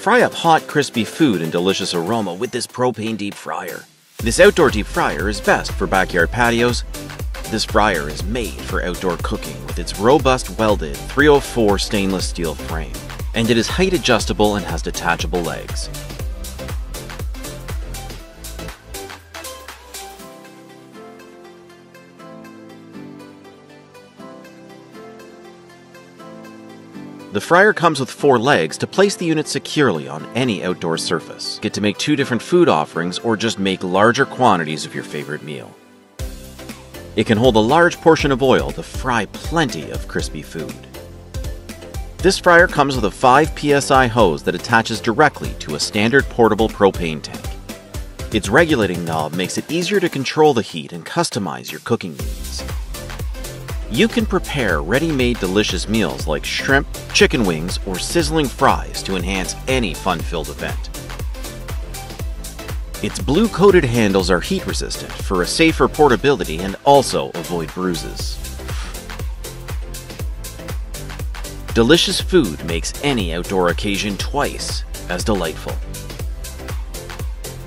Fry up hot, crispy food and delicious aroma with this propane deep fryer. This outdoor deep fryer is best for backyard patios. This fryer is made for outdoor cooking with its robust welded 304 stainless steel frame, and it is height adjustable and has detachable legs. The fryer comes with four legs to place the unit securely on any outdoor surface. Get to make two different food offerings or just make larger quantities of your favorite meal. It can hold a large portion of oil to fry plenty of crispy food. This fryer comes with a 5 psi hose that attaches directly to a standard portable propane tank. Its regulating knob makes it easier to control the heat and customize your cooking needs. You can prepare ready-made delicious meals like shrimp, chicken wings, or sizzling fries to enhance any fun-filled event. Its blue-coated handles are heat-resistant for a safer portability and also avoid bruises. Delicious food makes any outdoor occasion twice as delightful.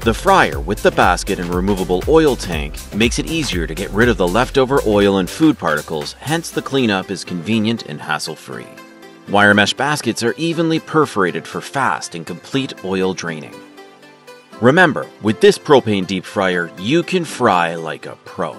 The fryer with the basket and removable oil tank makes it easier to get rid of the leftover oil and food particles, hence the cleanup is convenient and hassle-free. Wire mesh baskets are evenly perforated for fast and complete oil draining. Remember, with this propane deep fryer, you can fry like a pro.